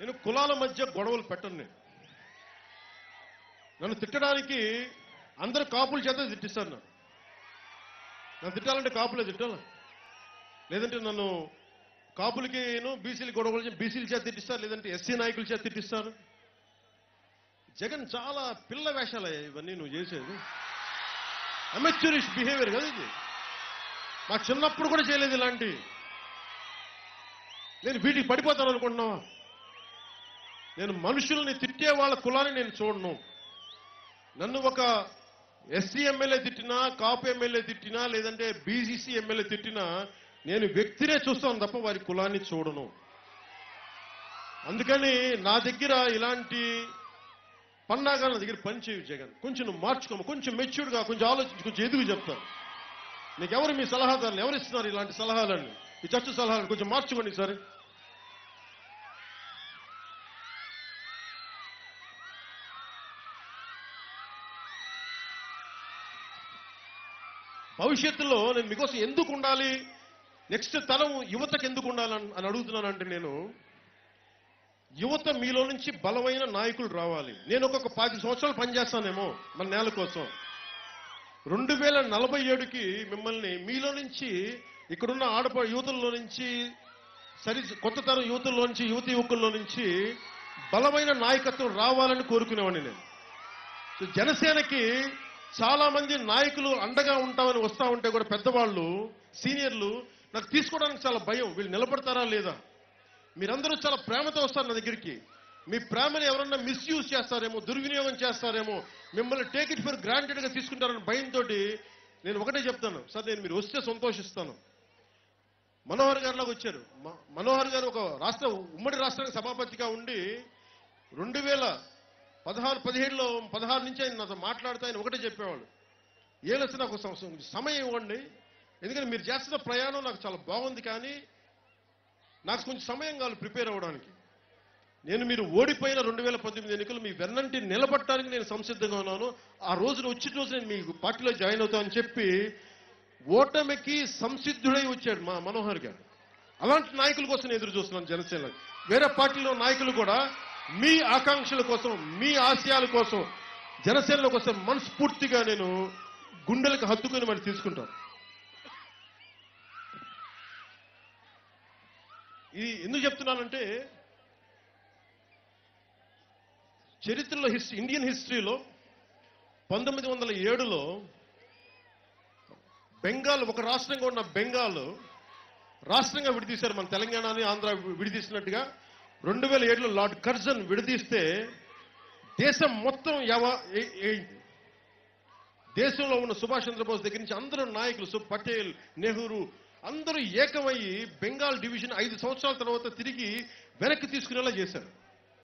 నేను కులాల మధ్య గొడవలు పెట్టను నేను. నన్ను తిట్టడానికి అందరు కాపుల చేత తిట్టిస్తాను నన్ను. నన్ను తిట్టాలంటే కాపులే తిట్టాల? లేదంటే నన్ను కాపులకి బీసీలు గొడవలు బీసీల చేత తిట్టిస్తారు లేదంటే ఎస్సీ నాయకుల చేత తిట్టిస్తారు. జగన్ చాలా పిల్ల వేషాలు ఇవన్నీ నువ్వు చేసేది. అమెచ్యూరిష్ బిహేవియర్ కదా ఇది. మా చిన్నప్పుడు కూడా చేయలేదు ఇలాంటి. నేను వీటికి పడిపోతాను అనుకుంటున్నావా? నేను మనుషుల్ని తిట్టే వాళ్ళ కులాన్ని నేను చూడను. నన్ను ఒక ఎస్సీ ఎమ్మెల్యే తిట్టినా కాపు ఎమ్మెల్యే తిట్టినా లేదంటే బీసీసీ ఎమ్మెల్యే తిట్టినా నేను వ్యక్తినే చూస్తాను తప్ప వారి కులాన్ని చూడను. అందుకని నా దగ్గర ఇలాంటి పన్నాగా నా దగ్గర పని చేయు జగన్. కొంచెం నువ్వు మార్చుకోము కొంచెం మెచ్యూర్డ్గా కొంచెం ఆలోచించి కొంచెం ఎదుగు చెప్తాను. నీకెవరు మీ సలహాదారులు? ఎవరు ఇస్తున్నారు ఇలాంటి సలహాలన్నీ? ఈ చర్చ సలహాలు కొంచెం మార్చుకోండి సరే భవిష్యత్తులో నేను మీకోసం ఎందుకు ఉండాలి? నెక్స్ట్ తరం యువతకు ఎందుకు ఉండాలని అని అడుగుతున్నానంటే నేను యువత మీలో నుంచి బలమైన నాయకులు రావాలి. నేను ఒక్కొక్క పది సంవత్సరాలు పనిచేస్తానేమో మన నేల కోసం. రెండు వేల నలభై ఏడుకి మిమ్మల్ని మీలో నుంచి ఇక్కడున్న ఆడప యువతుల్లో నుంచి సరి కొత్త తరం యువతుల్లో నుంచి యువతి యువకుల్లో నుంచి బలమైన నాయకత్వం రావాలని కోరుకునేవాడిని నేను. సో జనసేనకి చాలా మంది నాయకులు అండగా ఉంటామని వస్తా ఉంటే కూడా పెద్దవాళ్ళు సీనియర్లు నాకు తీసుకోవడానికి చాలా భయం. వీళ్ళు నిలబడతారా లేదా? మీరందరూ చాలా ప్రేమతో వస్తారు నా దగ్గరికి. మీ ప్రేమని ఎవరన్నా మిస్యూజ్ చేస్తారేమో దుర్వినియోగం చేస్తారేమో మిమ్మల్ని టేక్ ఇట్ ఫర్ గ్రాంటెడ్గా తీసుకుంటారని భయంతో నేను ఒకటే చెప్తాను. సార్ నేను మీరు వస్తే సంతోషిస్తాను. మనోహర్ గారిలాగా వచ్చారు. మ- మనోహర్ గారు ఒక రాష్ట్ర ఉమ్మడి రాష్ట్రానికి సభాపతిగా ఉండి రెండు వేల పదహారు పదిహేడులో పదహారు నుంచి ఆయన నాతో మాట్లాడుతూ ఆయన ఒకటే చెప్పేవాళ్ళు. ఏలొస్తే నాకు సంవత్సరం సమయం ఇవ్వండి. ఎందుకంటే మీరు చేస్తున్న ప్రయాణం నాకు చాలా బాగుంది కానీ నాకు కొంచెం సమయం కావాలి ప్రిపేర్ అవ్వడానికి. నేను మీరు ఓడిపోయిన రెండు వేల పంతొమ్మిది ఎన్నికలు మీ వెన్నంటి నిలబట్టడానికి నేను సంసిద్ధంగా ఉన్నాను. ఆ రోజున వచ్చిన రోజు నేను మీ పార్టీలో జాయిన్ అవుతానని చెప్పి ఓటమికి సంసిద్ధుడై వచ్చాడు మా మనోహర్ గారు. అలాంటి నాయకుల కోసం నేను ఎదురు చూస్తున్నాను జనసేన వేరే పార్టీలో నాయకులు కూడా మీ ఆకాంక్షల కోసం మీ ఆశయాల కోసం జనసేనల కోసం మనస్ఫూర్తిగా నేను గుండెలకు హత్తుకుని మరి తీసుకుంటాను. ఇది ఎందుకు చెప్తున్నానంటే చరిత్రలో హిస్టరీ ఇండియన్ హిస్టరీలో పంతొమ్మిది వందల ఏడులో బెంగాల్ ఒక రాష్ట్రంగా ఉన్న బెంగాల్ రాష్ట్రంగా విడదీశారు మన తెలంగాణని ఆంధ్ర విడిదీసినట్టుగా రెండు వేల ఏడులో లార్డ్ కర్జన్ విడదీస్తే దేశం మొత్తం యవ దేశంలో ఉన్న సుభాష్ చంద్రబోస్ దగ్గర నుంచి అందరూ నాయకులు సు పటేల్ నెహ్రూ అందరూ ఏకమయ్యి బెంగాల్ డివిజన్ ఐదు సంవత్సరాల తర్వాత తిరిగి వెనక్కి తీసుకునేలా చేశారు.